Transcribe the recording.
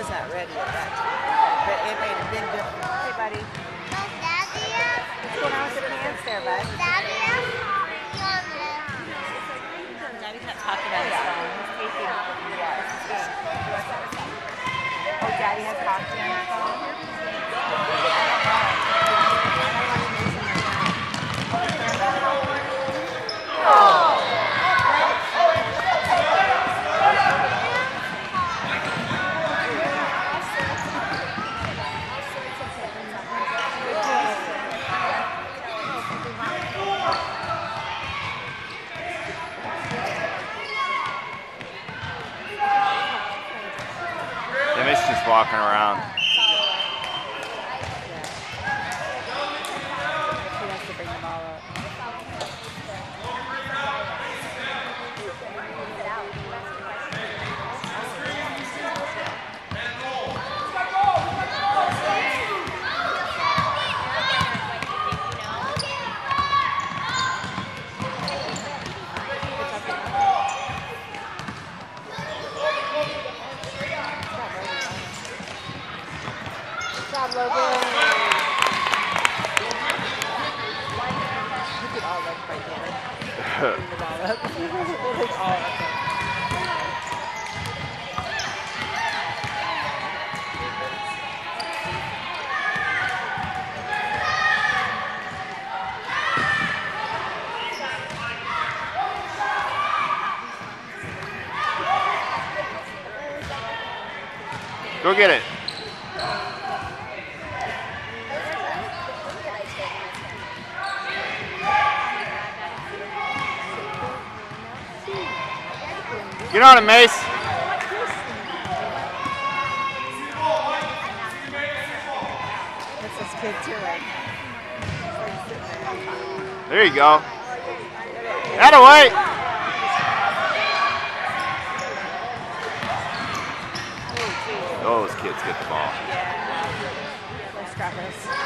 Was not ready at that time, but it made a big difference. Hey, buddy. What's going on with the pants there, bud? Daddy's not talking about his phone. He's taking Oh, Daddy has on his phone? Walking around. làm rồi kìa Go get it. Get on it, Mace. That's this kid too. There you go. That away. Oh. Those kids get the ball. Yeah. They're scrappers.